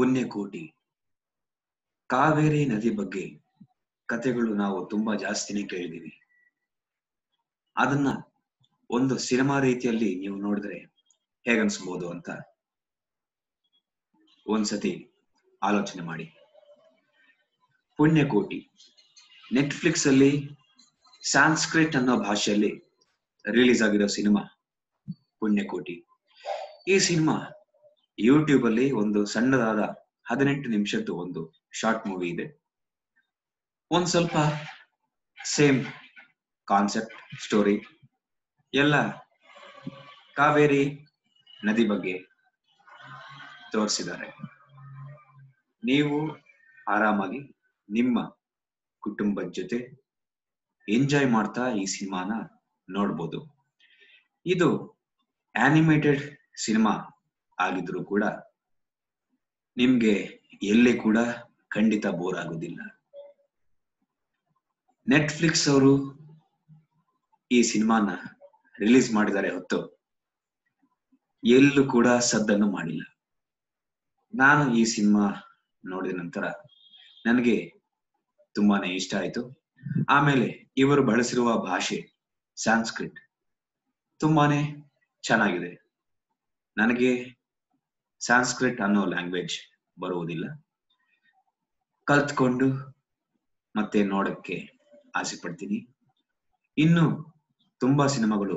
ಪುಣ್ಯಕೋಟಿ. ಕಾವೇರಿ ನದಿ ಬಗ್ಗೆ ಕತೆಗಳು ನಾವು ತುಂಬಾ ಜಾಸ್ತಿನೇ ಕೇಳಿದೀವಿ. ಅದನ್ನ ಒಂದು ಸಿನಿಮಾ ರೀತಿಯಲ್ಲಿ ನೀವು ನೋಡಿದ್ರೆ ಹೇಗನ್ಸ್ಬೋದು ಅಂತ ಒಂದ್ಸತಿ ಆಲೋಚನೆ ಮಾಡಿ. ಪುಣ್ಯಕೋಟಿ. ನೆಟ್ಫ್ಲಿಕ್ಸ್ ಅಲ್ಲಿ ಸಾನ್ಸ್ಕ್ರಿಟ್ ಅನ್ನೋ ಭಾಷೆಯಲ್ಲಿ ರಿಲೀಸ್ ಆಗಿರೋ ಸಿನಿಮಾ ಪುಣ್ಯಕೋಟಿ. ಈ ಸಿನಿಮಾ ಯೂಟ್ಯೂಬ್ ಅಲ್ಲಿ ಒಂದು ಸಣ್ಣದಾದ ಹದಿನೆಂಟು ನಿಮಿಷದ್ದು ಒಂದು ಶಾರ್ಟ್ ಮೂವಿ ಇದೆ. ಒಂದ್ ಸ್ವಲ್ಪ ಸೇಮ್ ಕಾನ್ಸೆಪ್ಟ್ ಸ್ಟೋರಿ ಎಲ್ಲ ಕಾವೇರಿ ನದಿ ಬಗ್ಗೆ ತೋರಿಸಿದ್ದಾರೆ. ನೀವು ಆರಾಮಾಗಿ ನಿಮ್ಮ ಕುಟುಂಬದ ಜೊತೆ ಎಂಜಾಯ್ ಮಾಡ್ತಾ ಈ ಸಿನಿಮಾನ ನೋಡ್ಬೋದು. ಇದು ಆನಿಮೇಟೆಡ್ ಸಿನಿಮಾ ಆಗಿದ್ರು ಕೂಡ ನಿಮ್ಗೆ ಎಲ್ಲಿ ಕೂಡ ಖಂಡಿತ ಬೋರ್ ಆಗೋದಿಲ್ಲ. ನೆಟ್ಫ್ಲಿಕ್ಸ್ ಅವರು ಈ ಸಿನಿಮಾನ ರಿಲೀಸ್ ಮಾಡಿದ್ದಾರೆ ಹೊತ್ತು ಎಲ್ಲೂ ಕೂಡ ಸದ್ದನ್ನು ಮಾಡಿಲ್ಲ. ನಾನು ಈ ಸಿನಿಮಾ ನೋಡಿದ ನಂತರ ನನಗೆ ತುಂಬಾನೇ ಇಷ್ಟ ಆಯ್ತು. ಆಮೇಲೆ ಇವರು ಬಳಸಿರುವ ಭಾಷೆ ಸಾಂಸ್ಕ್ರಿಟ್ ತುಂಬಾನೇ ಚೆನ್ನಾಗಿದೆ. ನನಗೆ ಸಾಂಸ್ಕ್ರಿಟ್ ಅನ್ನೋ ಲ್ಯಾಂಗ್ವೇಜ್ ಬರುವುದಿಲ್ಲ. ಕಲ್ತ್ಕೊಂಡು ಮತ್ತೆ ನೋಡಕ್ಕೆ ಆಸೆ ಪಡ್ತೀನಿ. ಇನ್ನು ತುಂಬಾ ಸಿನಿಮಾಗಳು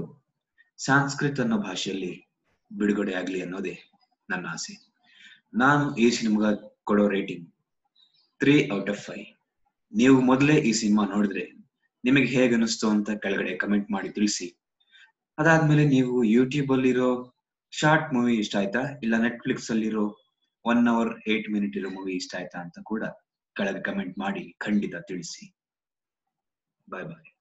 ಸಾಂಸ್ಕೃತ್ ಅನ್ನೋ ಭಾಷೆಯಲ್ಲಿ ಬಿಡುಗಡೆ ಆಗ್ಲಿ ಅನ್ನೋದೇ ನನ್ನ ಆಸೆ. ನಾನು ಈ ಸಿನಿಮಾಗ ಕೊಡೋ rating three out of five ನೀವು ಮೊದಲೇ ಈ ಸಿನಿಮಾ ನೋಡಿದ್ರೆ ನಿಮಗೆ ಹೇಗೆ ಅನಿಸ್ತು ಅಂತ ಕೆಳಗಡೆ ಕಮೆಂಟ್ ಮಾಡಿ ತಿಳಿಸಿ. ಅದಾದ್ಮೇಲೆ ನೀವು ಯೂಟ್ಯೂಬ್ ಅಲ್ಲಿರೋ ಶಾರ್ಟ್ ಮೂವಿ ಇಷ್ಟ ಆಯ್ತಾ? ಇಲ್ಲ ನೆಟ್ಫ್ಲಿಕ್ಸ್ ಅಲ್ಲಿರೋ ಒನ್ ಅವರ್ ಏಟ್ ಮಿನಿಟ್ ಇರೋ ಮೂವಿ ಇಷ್ಟ ಆಯ್ತಾ ಅಂತ ಕೂಡ ಕೆಳಗೆ ಕಮೆಂಟ್ ಮಾಡಿ ಖಂಡಿತ ತಿಳಿಸಿ. ಬಾಯ್ ಬಾಯ್